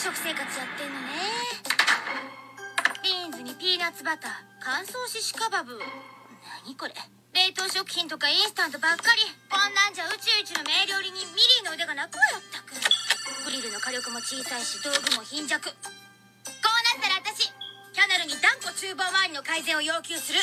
食生活やってんのね。ビーンズにピーナッツバター乾燥ししカバブ何これ。冷凍食品とかインスタントばっかり。こんなんじゃ宇宙一の名料理人ミリーの腕が泣くわよったく。グリルの火力も小さいし道具も貧弱。こうなったら私キャナルに断固厨房周りの改善を要求する。